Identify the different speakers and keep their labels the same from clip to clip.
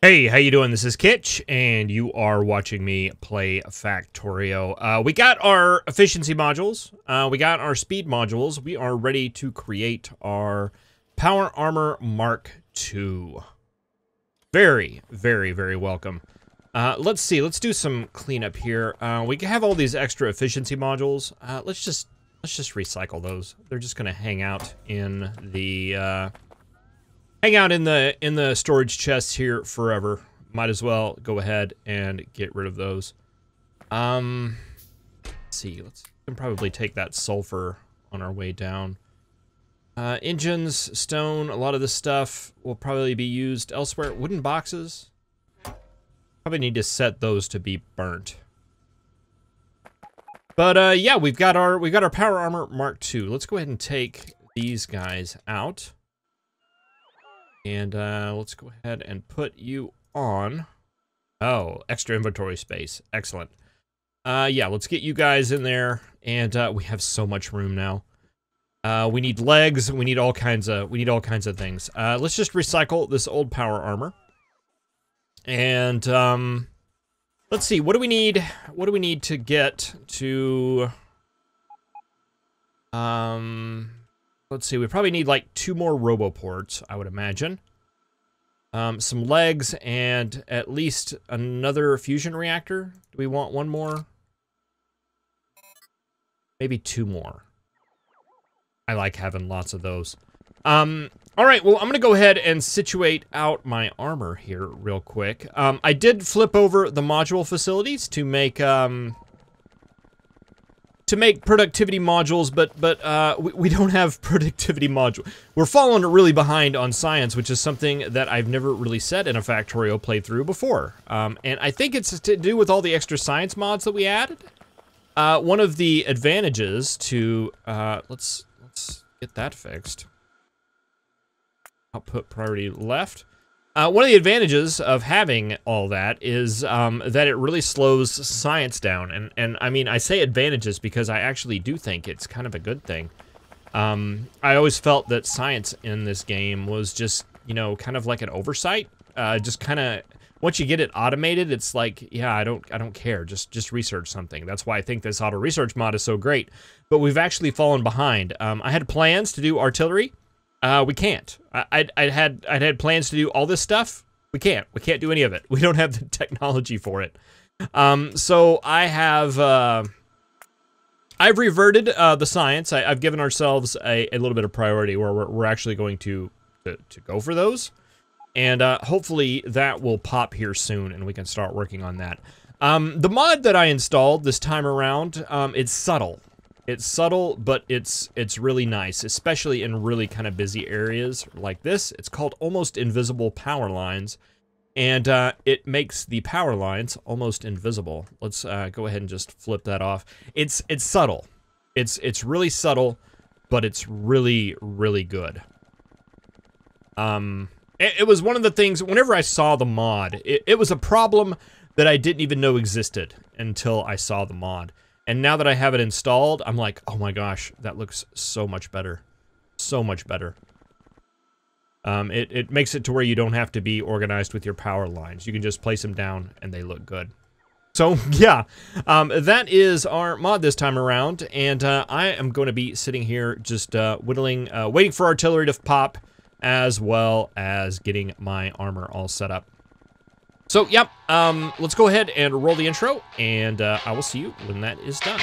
Speaker 1: Hey, how you doing? This is Kitch, and you are watching me play Factorio. Uh, we got our efficiency modules. Uh, we got our speed modules. We are ready to create our Power Armor Mark II. Very, very, very welcome. Uh, let's see. Let's do some cleanup here. Uh, we have all these extra efficiency modules. Uh, let's just let's just recycle those. They're just gonna hang out in the uh, hang out in the in the storage chests here forever. Might as well go ahead and get rid of those. Um, let's see, let's can probably take that sulfur on our way down. Uh, engines, stone, a lot of this stuff will probably be used elsewhere. Wooden boxes, probably need to set those to be burnt. But uh, yeah, we've got our we've got our power armor Mark II. Let's go ahead and take these guys out. And uh, let's go ahead and put you on. Oh, extra inventory space. Excellent. Uh, yeah, let's get you guys in there. And uh, we have so much room now. Uh, we need legs. We need all kinds of. We need all kinds of things. Uh, let's just recycle this old power armor. And um, let's see. What do we need? What do we need to get to? Um, Let's see, we probably need like two more roboports, I would imagine. Um, some legs and at least another fusion reactor. Do we want one more? Maybe two more. I like having lots of those. Um, all right, well, I'm going to go ahead and situate out my armor here real quick. Um, I did flip over the module facilities to make, um, to make productivity modules, but but uh, we, we don't have productivity module. We're falling really behind on science, which is something that I've never really said in a Factorio playthrough before. Um, and I think it's to do with all the extra science mods that we added. Uh, one of the advantages to uh, let's let's get that fixed. Output priority left. Uh, one of the advantages of having all that is um, that it really slows science down. And, and I mean, I say advantages because I actually do think it's kind of a good thing. Um, I always felt that science in this game was just, you know, kind of like an oversight. Uh, just kind of, once you get it automated, it's like, yeah, I don't, I don't care. Just, just research something. That's why I think this auto research mod is so great. But we've actually fallen behind. Um, I had plans to do artillery. Uh, we can't. I, I'd, I'd had I'd had plans to do all this stuff. We can't. We can't do any of it. We don't have the technology for it. Um, so I have uh, I've reverted uh, the science. I, have given ourselves a, a, little bit of priority where we're, we're actually going to, to, to go for those, and uh, hopefully that will pop here soon, and we can start working on that. Um, the mod that I installed this time around, um, it's subtle. It's subtle, but it's it's really nice, especially in really kind of busy areas like this. It's called Almost Invisible Power Lines, and uh, it makes the power lines almost invisible. Let's uh, go ahead and just flip that off. It's it's subtle. It's it's really subtle, but it's really really good. Um, it, it was one of the things. Whenever I saw the mod, it, it was a problem that I didn't even know existed until I saw the mod. And now that I have it installed, I'm like, oh my gosh, that looks so much better. So much better. Um, it, it makes it to where you don't have to be organized with your power lines. You can just place them down and they look good. So, yeah, um, that is our mod this time around, and uh, I am going to be sitting here just uh, whittling, uh, waiting for artillery to pop, as well as getting my armor all set up. So, yep, um, let's go ahead and roll the intro, and uh, I will see you when that is done.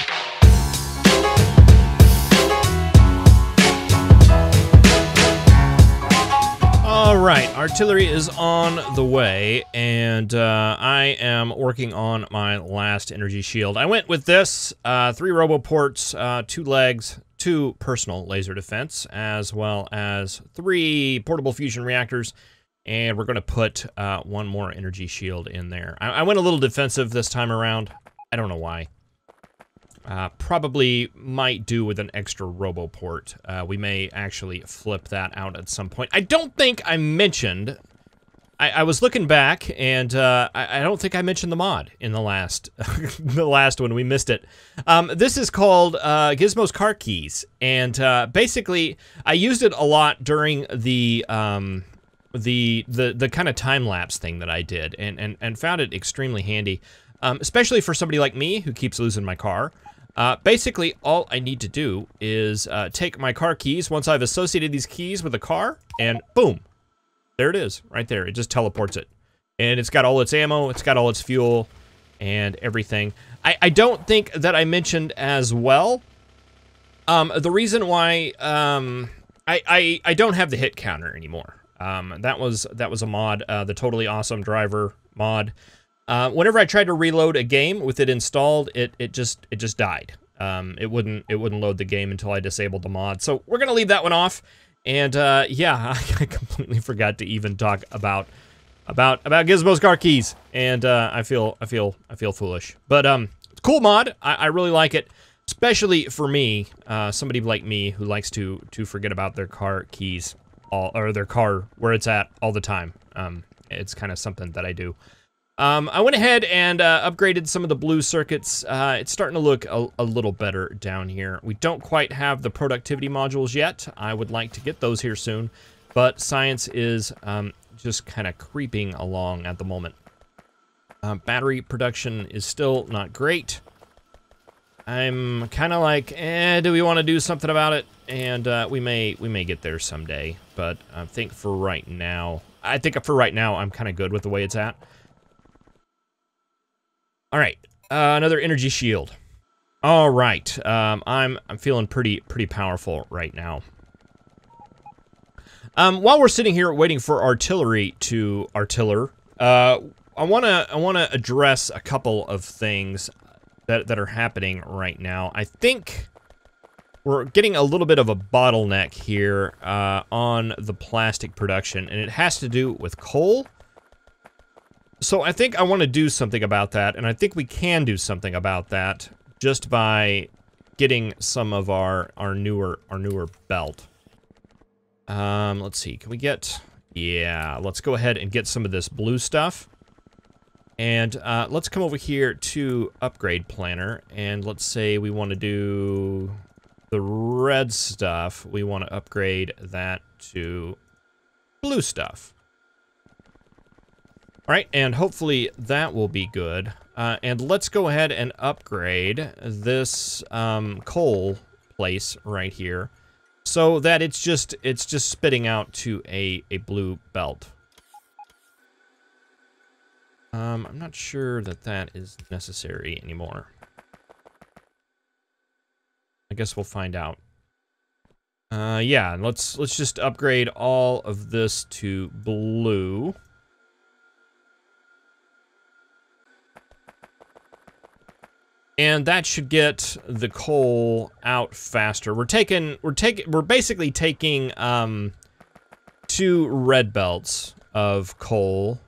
Speaker 1: All right, artillery is on the way, and uh, I am working on my last energy shield. I went with this, uh, three roboports, uh, two legs, two personal laser defense, as well as three portable fusion reactors, and we're going to put uh, one more energy shield in there. I, I, went a little defensive this time around. I don't know why. Uh, probably might do with an extra roboport. Uh, we may actually flip that out at some point. I don't think I mentioned... I, I was looking back, and uh, I, I, don't think I mentioned the mod in the last the last one. We missed it. Um, this is called uh, Gizmo's Car Keys, and uh, basically, I used it a lot during the... Um, the the the kind of time lapse thing that I did, and and and found it extremely handy, um, especially for somebody like me who keeps losing my car. Uh, basically, all I need to do is uh, take my car keys once I've associated these keys with the car, and boom, there it is, right there. It just teleports it, and it's got all its ammo, it's got all its fuel, and everything. I, I don't think that I mentioned as well. Um, the reason why um, I, I I don't have the hit counter anymore. Um, that was that was a mod, uh, the totally awesome driver mod. Uh, whenever I tried to reload a game with it installed, it it just it just died. Um, it wouldn't it wouldn't load the game until I disabled the mod. So we're gonna leave that one off. And uh, yeah, I completely forgot to even talk about about about Gizmo's car keys, and uh, I feel I feel I feel foolish. But um, cool mod. I, I really like it, especially for me, uh, somebody like me who likes to to forget about their car keys all or their car where it's at all the time. Um, it's kind of something that I do. Um, I went ahead and uh, upgraded some of the blue circuits. Uh, it's starting to look a, a, little better down here. We don't quite have the productivity modules yet. I would like to get those here soon, but science is um, just kind of creeping along at the moment. Uh, battery production is still not great. I'm kind of like, eh, do we want to do something about it? And uh, we may we may get there someday, but I think for right now, I think for right now, I'm kind of good with the way it's at. All right, uh, another energy shield. All right, um, I'm I'm feeling pretty pretty powerful right now. Um, while we're sitting here waiting for artillery to artiller, uh, I wanna I wanna address a couple of things that that are happening right now. I think we're getting a little bit of a bottleneck here uh, on the plastic production, and it has to do with coal so I think I want to do something about that, and I think we can do something about that just by getting some of our our newer our newer belt. Um, let's see, can we get? Yeah, let's go ahead and get some of this blue stuff. And uh, let's come over here to upgrade planner, and let's say we want to do the red stuff. We want to upgrade that to blue stuff. All right, and hopefully that will be good. Uh, and let's go ahead and upgrade this um, coal place right here so that it's just it's just spitting out to a, a blue belt. Um, I'm not sure that that is necessary anymore. I guess we'll find out. Uh, yeah, let's let's just upgrade all of this to blue. and that should get the coal out faster. We're taking, we're taking, we're basically taking um, two red belts of coal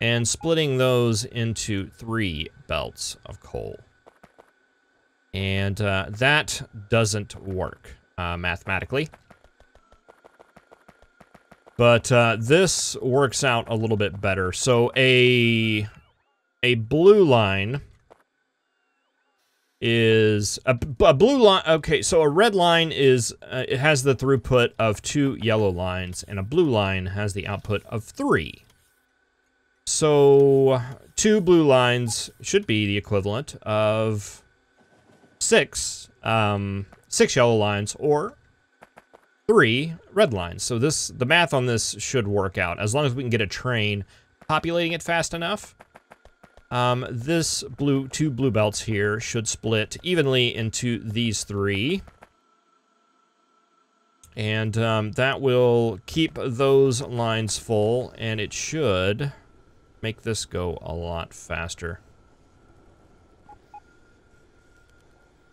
Speaker 1: and splitting those into three belts of coal. And uh, that doesn't work uh, mathematically. But uh, this works out a little bit better. So a a blue line is a, a, blue line. Okay, so a red line is, uh, it has the throughput of two yellow lines, and a blue line has the output of three. So two blue lines should be the equivalent of six, um, six yellow lines, or three red lines. So this, the math on this should work out, as long as we can get a train populating it fast enough. Um, this blue, two blue belts here should split evenly into these three. And um, that will keep those lines full, and it should make this go a lot faster.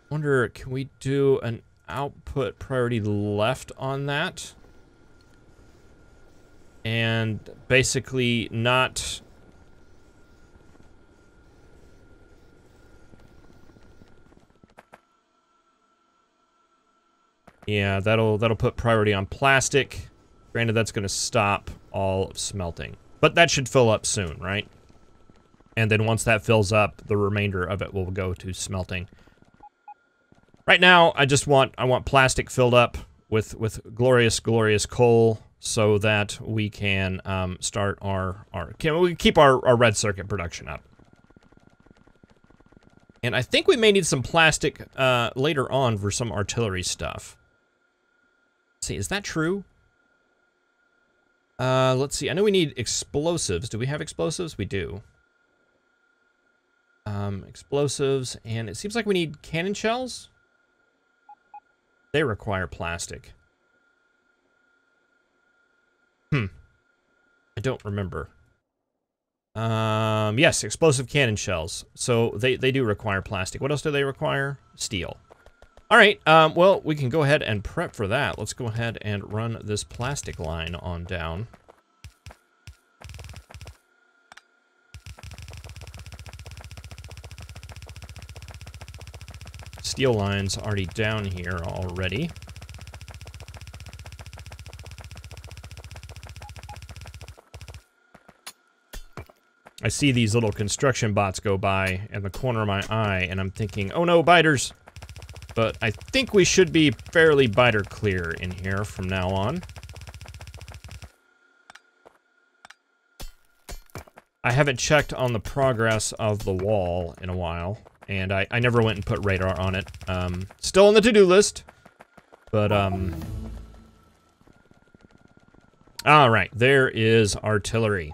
Speaker 1: Wonder, can we do an output priority left on that? And basically not Yeah, that'll that'll put priority on plastic. Granted, that's going to stop all smelting. But that should fill up soon, right? And then once that fills up, the remainder of it will go to smelting. Right now, I just want I want plastic filled up with with glorious glorious coal. so that we can um, start our, our can we keep our, our red circuit production up. And I think we may need some plastic uh, later on for some artillery stuff. Let's see, is that true? Uh, let's see. I know we need explosives. Do we have explosives? We do. Um, explosives, and it seems like we need cannon shells. They require plastic. Hmm. I don't remember. Um, yes, explosive cannon shells. So they, they do require plastic. What else do they require? Steel. All right, um, well, we can go ahead and prep for that. Let's go ahead and run this plastic line on down. Steel line's already down here already. I see these little construction bots go by in the corner of my eye, and I'm thinking, oh no, biters! But I think we should be fairly biter clear in here from now on. I haven't checked on the progress of the wall in a while, and I, I never went and put radar on it. Um, still on the to-do list, but, um... Alright, there is artillery.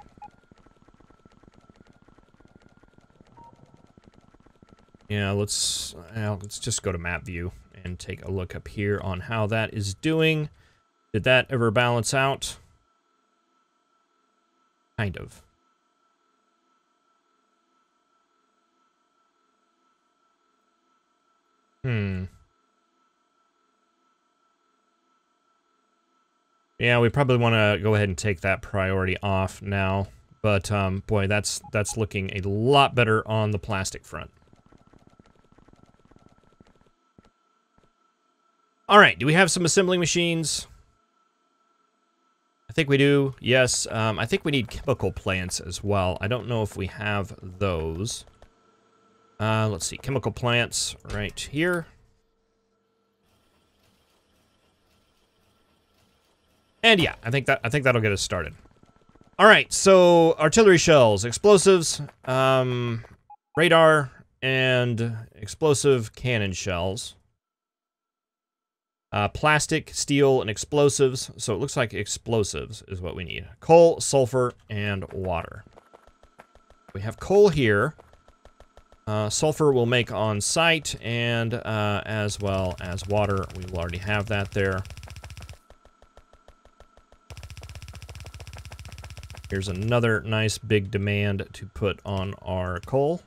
Speaker 1: Yeah, let's uh, let's just go to map view and take a look up here on how that is doing. Did that ever balance out? Kind of. Hmm. Yeah, we probably want to go ahead and take that priority off now. But, um, boy, that's that's looking a lot better on the plastic front. All right, do we have some assembling machines? I think we do, yes. Um, I think we need chemical plants as well. I don't know if we have those. Uh, let's see, chemical plants right here. And yeah, I think that I think that'll get us started. All right, so artillery shells, explosives, um, radar, and explosive cannon shells. Uh, plastic, steel, and explosives. So it looks like explosives is what we need. Coal, sulfur, and water. We have coal here. Uh, sulfur we'll make on site, and uh, as well as water. We will already have that there. Here's another nice big demand to put on our coal.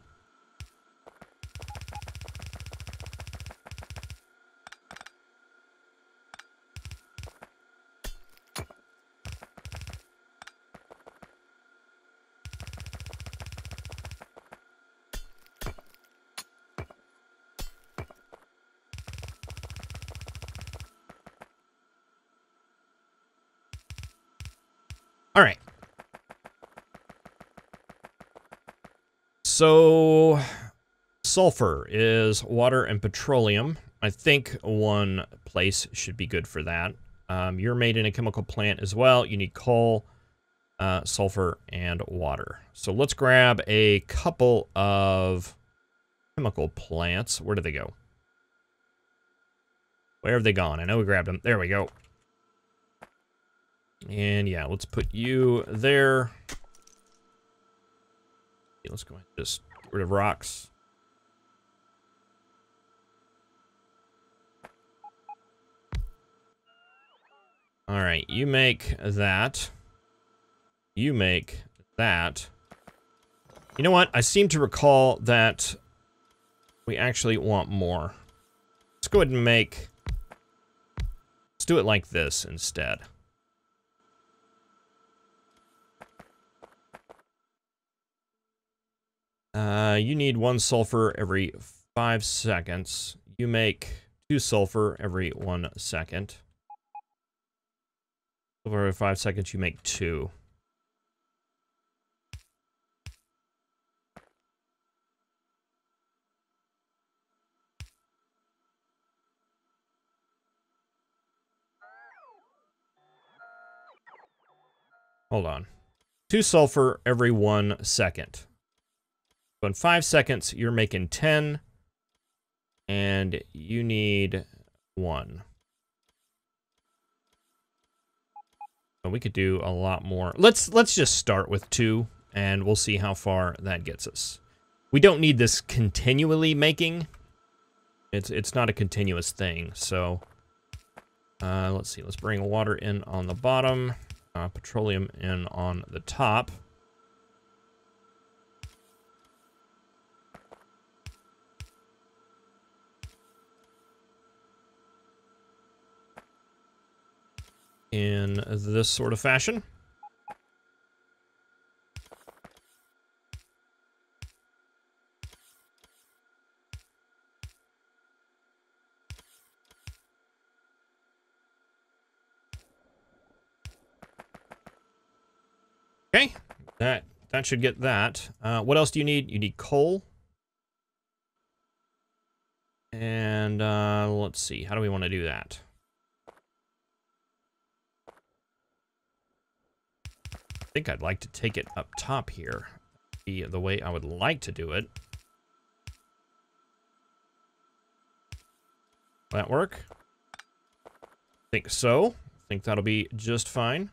Speaker 1: All right. So, sulfur is water and petroleum. I think one place should be good for that. Um, you're made in a chemical plant as well. You need coal, uh, sulfur, and water. So let's grab a couple of chemical plants. Where did they go? Where have they gone? I know we grabbed them. There we go. And yeah, let's put you there. Okay, let's go ahead and just get rid of rocks. All right, you make that. You make that. You know what? I seem to recall that we actually want more. Let's go ahead and make... Let's do it like this instead. Uh, you need one sulfur every five seconds. You make two sulfur every one second. Every five seconds, you make two. hold on. Two sulfur every one second. So in five seconds, you're making 10, and you need one. So we could do a lot more. Let's let's just start with two, and we'll see how far that gets us. We don't need this continually making. It's it's not a continuous thing, so uh, let's see. Let's bring water in on the bottom, uh, petroleum in on the top. In this sort of fashion. Okay, that that should get that. Uh, what else do you need? You need coal. And uh, let's see, how do we want to do that? Think I'd like to take it up top here. Be the way I would like to do it. Will that work? think so. think that'll be just fine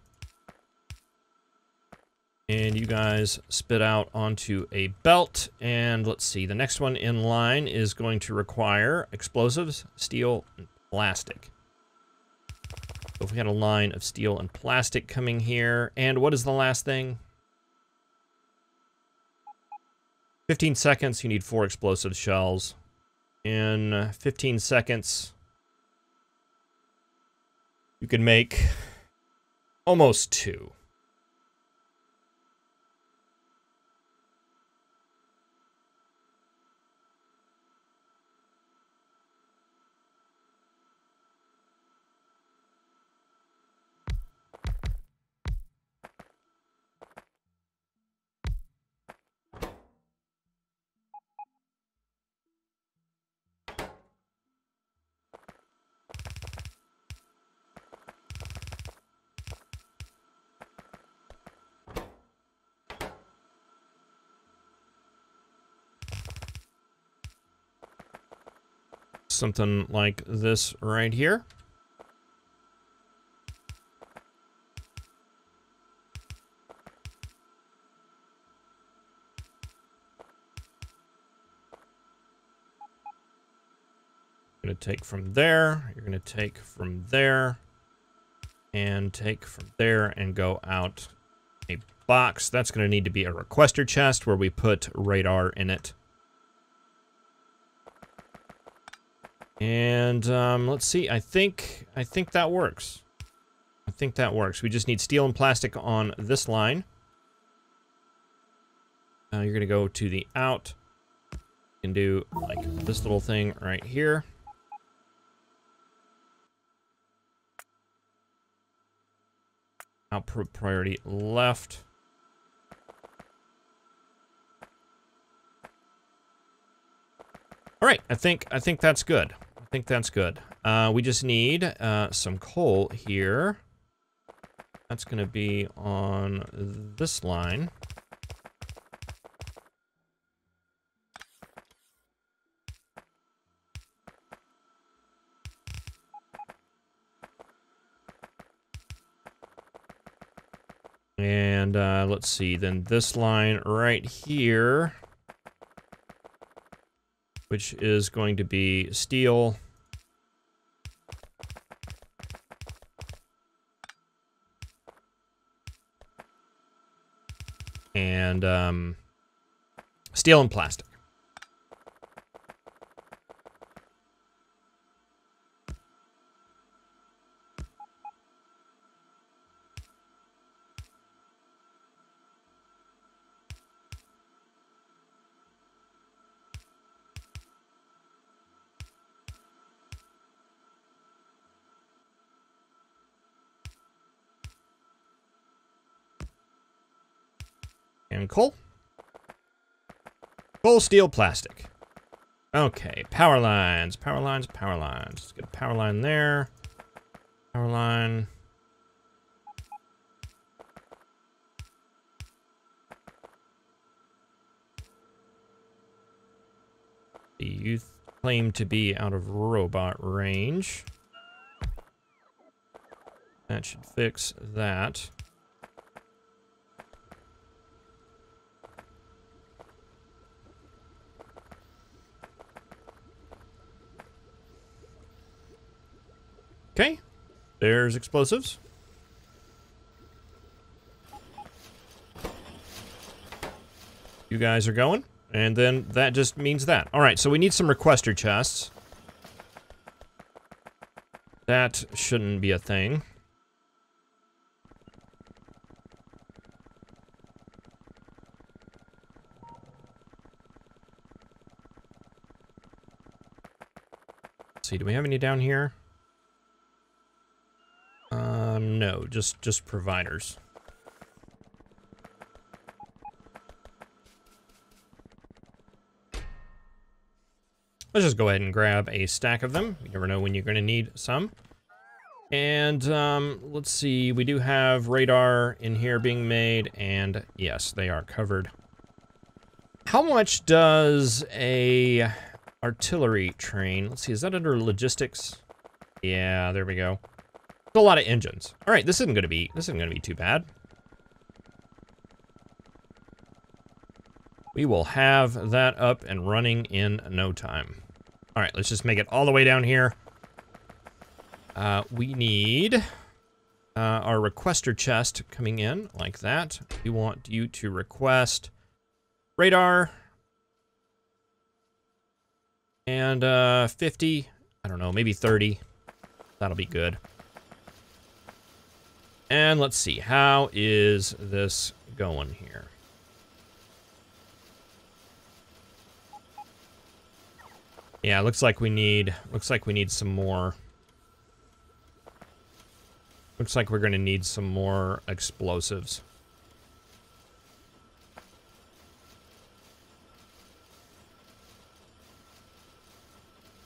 Speaker 1: and you guys spit out onto a belt. And let's see, the next one in line is going to require explosives, steel, and plastic. So if we had a line of steel and plastic coming here. And what is the last thing? 15 seconds, you need four explosive shells. In 15 seconds, you can make almost two. Something like this right here. You're going to take from there, you're going to take from there, and take from there and go out a box. That's going to need to be a requester chest where we put radar in it. And um, let's see. I think I think that works. I think that works. We just need steel and plastic on this line. Now you're gonna go to the out. You can do like this little thing right here. Out priority left. All right, I think I think that's good think that's good. Uh, we just need uh, some coal here. That's going to be on this line. And uh, let's see, then this line right here, which is going to be steel, and um, steel and plastic. coal? Coal, steel, plastic. Okay, power lines, power lines, power lines. Let's get a power line there. Power line. The youth claim to be out of robot range. That should fix that. Okay, there's explosives. You guys are going, and then that just means that. All right, so we need some requester chests. That shouldn't be a thing. See, do we have any down here? No, just just providers. Let's just go ahead and grab a stack of them. You never know when you're going to need some. And um, let's see, we do have radar in here being made, and yes, they are covered. How much does a artillery train, let's see, is that under logistics? Yeah, there we go. A lot of engines. All right, this isn't gonna be, this isn't gonna be too bad. We will have that up and running in no time. All right, let's just make it all the way down here. Uh, we need uh, our requester chest coming in like that. We want you to request radar and uh, 50, I don't know, maybe 30. That'll be good. And let's see, how is this going here? Yeah, looks like we need looks like we need some more. Looks like we're to need some more explosives.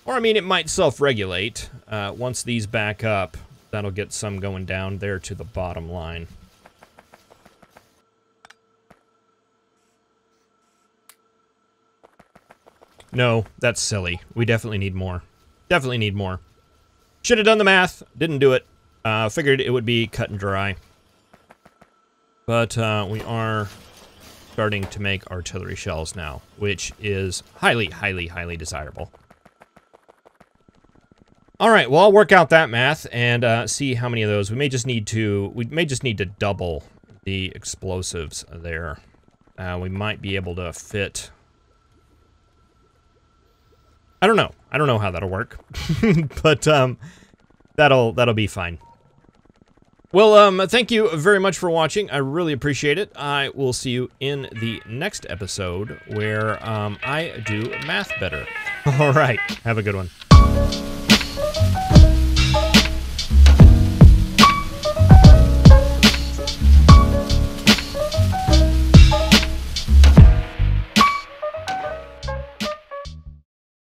Speaker 1: Or, I mean, it might self-regulate. Uh, once these back up, that'll get some going down there to the bottom line. No, that's silly. We definitely need more. Definitely need more. Should have done the math. Didn't do it. Uh, figured it would be cut and dry. But uh, we are starting to make artillery shells now, which is highly, highly, highly desirable. All right, well, I'll work out that math and uh, see how many of those. We may just need to, we may just need to double the explosives there. Uh, we might be able to fit I don't know. I don't know how that'll work. but um, that'll that'll be fine. Well, um, thank you very much for watching. I really appreciate it. I will see you in the next episode where um, I do math better. All right. Have a good one.